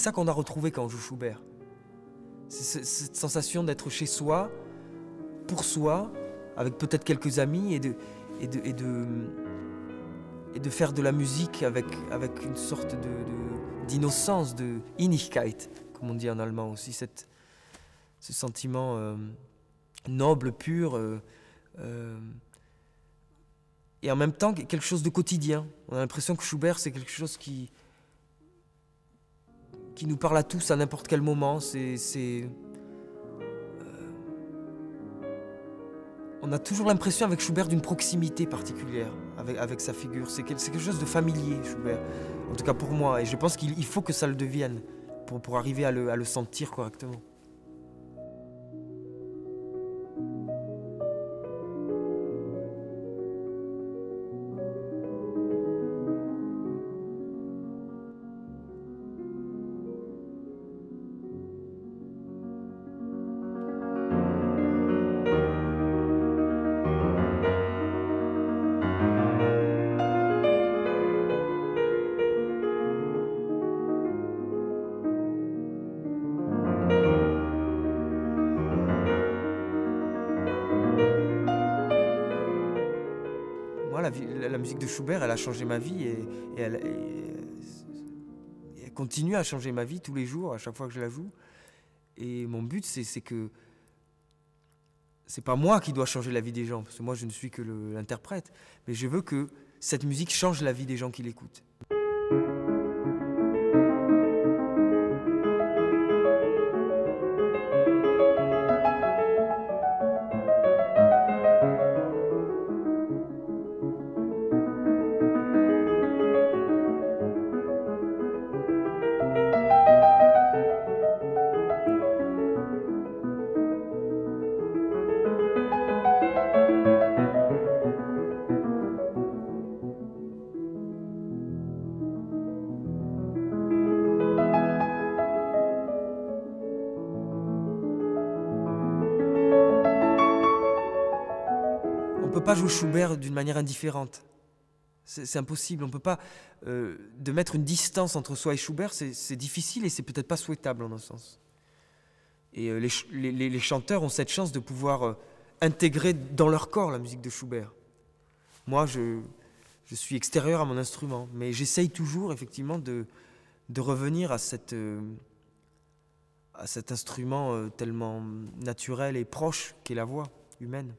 ça qu'on a retrouvé quand on joue Schubert. C'est cette sensation d'être chez soi, pour soi, avec peut-être quelques amis, et de, et de, et de, et de faire de la musique avec, avec une sorte d'innocence, de, de comme on dit en allemand aussi, cette, ce sentiment euh, noble, pur. Euh, euh, et en même temps quelque chose de quotidien. On a l'impression que Schubert, c'est quelque chose qui, qui nous parle à tous à n'importe quel moment. C'est, euh, on a toujours l'impression avec Schubert d'une proximité particulière avec, sa figure. C'est quelque, chose de familier, Schubert. En tout cas pour moi. Et je pense qu'il faut que ça le devienne pour arriver à le sentir correctement. La, musique de Schubert, elle a changé ma vie et, elle, continue à changer ma vie tous les jours, à chaque fois que je la joue. Et mon but, c'est que c'est pas moi qui dois changer la vie des gens, parce que moi je ne suis que l'interprète, mais je veux que cette musique change la vie des gens qui l'écoutent. Peut pas jouer Schubert d'une manière indifférente. C'est impossible. On peut pas euh, de mettre une distance entre soi et Schubert. C'est difficile et c'est peut-être pas souhaitable en un sens. Et euh, les, chanteurs ont cette chance de pouvoir euh, intégrer dans leur corps la musique de Schubert. Moi, je, suis extérieur à mon instrument, mais j'essaye toujours effectivement de, revenir à, cet instrument tellement naturel et proche qu'est la voix humaine.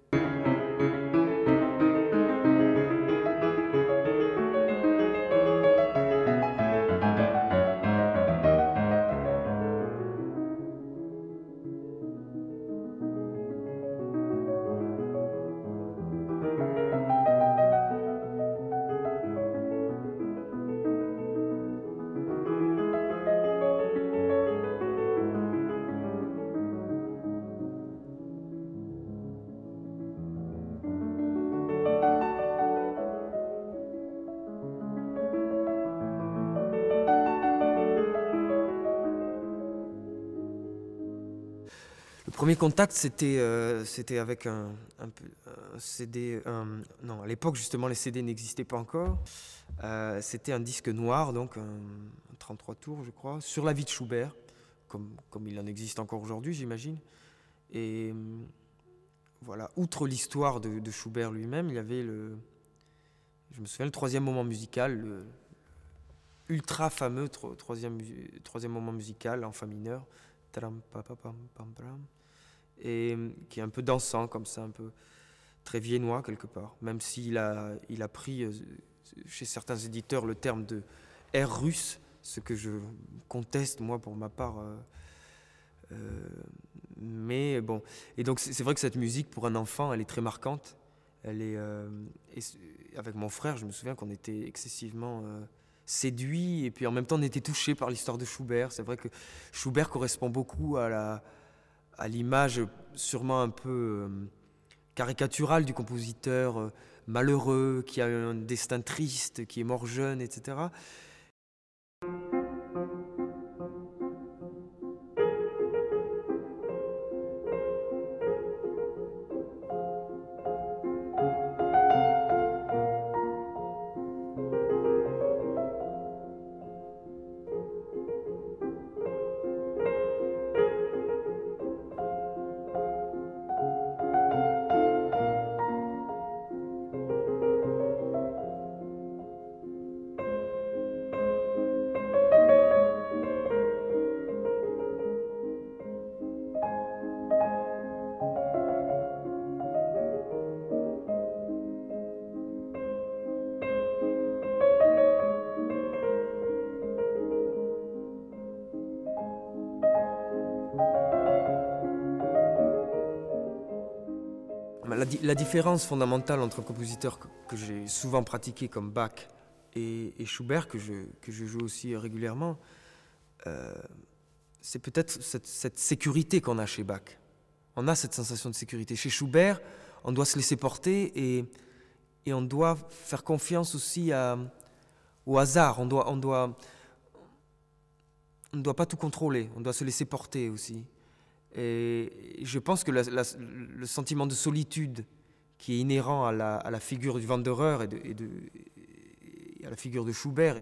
Le premier contact, c'était euh, avec un, un, CD. non, à l'époque, justement, les CD n'existaient pas encore. Euh, c'était un disque noir, donc un, 33 tours, je crois, sur la vie de Schubert, comme, comme il en existe encore aujourd'hui, j'imagine. Et voilà, outre l'histoire de, de, Schubert lui-même, il y avait le. Je me souviens, le troisième moment musical, le ultra fameux troisième, troisième moment musical en fa mineur et euh, qui est un peu dansant comme ça, un peu très viennois quelque part, même s'il a, il a pris euh, chez certains éditeurs le terme de air russe, ce que je conteste moi pour ma part. Euh, mais bon, et donc c'est vrai que cette musique pour un enfant, elle est très marquante. Elle est, avec mon frère, je me souviens qu'on était excessivement séduit et puis en même temps on était touché par l'histoire de Schubert. C'est vrai que Schubert correspond beaucoup à la à l'image sûrement un peu euh, caricaturale du compositeur euh, malheureux qui a un destin triste, qui est mort jeune, etc. la, différence fondamentale entre un compositeur que, j'ai souvent pratiqué comme Bach et, Schubert, que je, joue aussi régulièrement, euh, c'est peut-être cette, sécurité qu'on a chez Bach. On a cette sensation de sécurité. Chez Schubert, on doit se laisser porter et, on doit faire confiance aussi au hasard. On ne doit pas tout contrôler, on doit se laisser porter aussi. Et je pense que le sentiment de solitude qui est inhérent à la, figure du Wanderer et, à la figure de Schubert